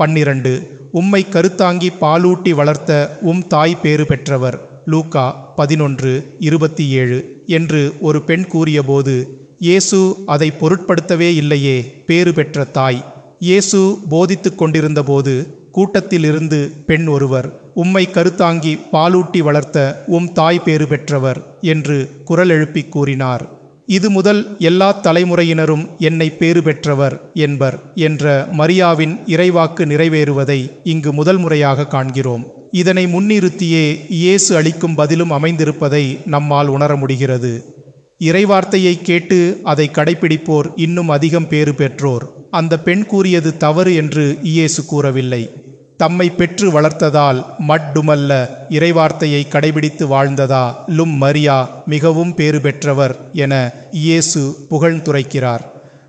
பன்னிரண்டு. உம்மை கருத்தாங்கி பாலூட்டி வளர்த்த உம் தாய் பேறு பெற்றவர். லூக்கா பதினொன்று இருபத்தி ஏழு. என்று ஒரு பெண் கூறியபோது இயேசு அதை பொருட்படுத்தவே இல்லையே பேறு பெற்ற தாய். இயேசு போதித்து கொண்டிருந்தபோது கூட்டத்திலிருந்து பெண் ஒருவர் உம்மை கருத்தாங்கி பாலூட்டி வளர்த்த உம் தாய் பேறு பெற்றவர் என்று குரல் எழுப்பி கூறினார். இது முதல் எல்லா தலைமுறையினரும் என்னை பேறு பெற்றவர் என்பர் என்ற மரியாவின் இறைவாக்கு நிறைவேறுவதை இங்கு முதல் முறையாக காண்கிறோம். இதனை முன்னிறுத்தியே இயேசு அளிக்கும் பதிலும் அமைந்திருப்பதை நம்மால் உணர முடிகிறது. இறைவார்த்தையை கேட்டு அதை கடைப்பிடிப்போர் இன்னும் அதிகம் பேறு பெற்றோர். அந்த பெண் கூறியது தவறு என்று இயேசு கூறவில்லை. தம்மை பெற்று வளர்த்ததால் மட்டுமல்ல இறைவார்த்தையை கடைபிடித்து வாழ்ந்ததா லும் மரியா மிகவும் பேறு பெற்றவர் என இயேசு புகழ்ந்துரைக்கிறார்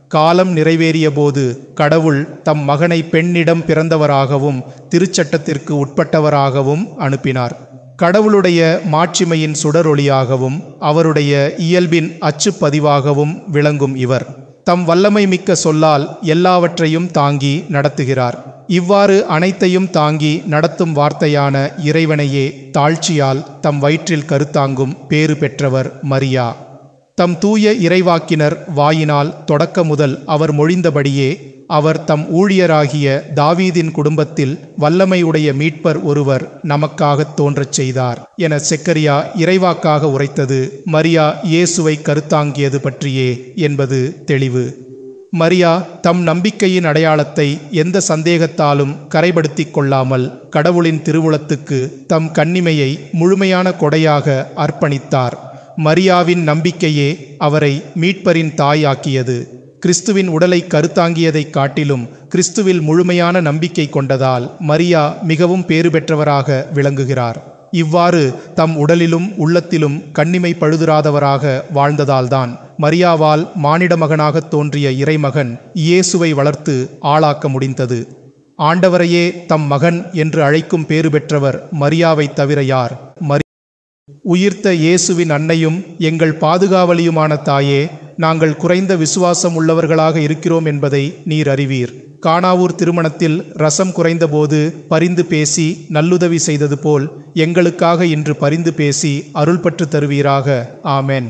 காலம் நிறைவேறிய போது கடவுள் தம் மகனை பெண்ணிடம் பிறந்தவராகவும் திருச்சட்டத்திற்கு உட்பட்டவராகவும் அனுப்பினார். கடவுளுடைய மாட்சிமையின் சுடரொளியாகவும் அவருடைய இயல்பின் அச்சுப்பதிவாகவும் விளங்கும் இவர். தம் வல்லமை மிக்க சொல்லால் எல்லாவற்றையும் தாங்கி நடத்துகிறார். இவ்வாறு அனைத்தையும் தாங்கி நடத்தும் வார்த்தையான இறைவனையே தாழ்ச்சியால் தம் வயிற்றில் கருத்தாங்கும் பேறு பெற்றவர் மரியா. தம் தூய இறைவாக்கினர் வாயினால் தொடக்க முதல் அவர் மொழிந்தபடியே அவர் தம் ஊழியராகிய தாவீதின் குடும்பத்தில் வல்லமையுடைய மீட்பர் ஒருவர் நமக்காகத் தோன்றச் செய்தார் என செக்கரியா இறைவாக்காக உரைத்தது மரியா இயேசுவை கருத்தாங்கியது பற்றியே என்பது தெளிவு. மரியா தம் நம்பிக்கையின் அடையாளத்தை எந்த சந்தேகத்தாலும் கரைபடுத்திக் கொள்ளாமல் கடவுளின் திருவுளத்துக்கு தம் கண்ணிமையை முழுமையான கொடையாக அர்ப்பணித்தார். மரியாவின் நம்பிக்கையே அவரை மீட்பரின் தாயாக்கியது. கிறிஸ்துவின் உடலை கருத்தாங்கியதைக் காட்டிலும் கிறிஸ்துவில் முழுமையான நம்பிக்கை கொண்டதால் மரியா மிகவும் பேறு பெற்றவராக விளங்குகிறார். இவ்வாறு தம் உடலிலும் உள்ளத்திலும் கண்ணிமை பழுதுராதவராக வாழ்ந்ததால்தான் மரியாவால் மானிட மகனாகத் தோன்றிய இறைமகன் இயேசுவை வளர்த்து ஆளாக்க முடிந்தது. ஆண்டவரையே தம் மகன் என்று அழைக்கும் பேறு பெற்றவர் மரியாவைத் தவிர யார்? மரி உயிர்த்த இயேசுவின் அன்னையும் எங்கள் பாதுகாவலியுமான தாயே நாங்கள் குறைந்த விசுவாசம் உள்ளவர்களாக இருக்கிறோம் என்பதை நீர் அறிவீர். காணாவூர் திருமணத்தில் ரசம் குறைந்தபோது பரிந்து பேசி நல்லுதவி செய்தது போல் எங்களுக்காக இன்று பரிந்து பேசி அருள்பற்று தருவீராக. ஆமேன்.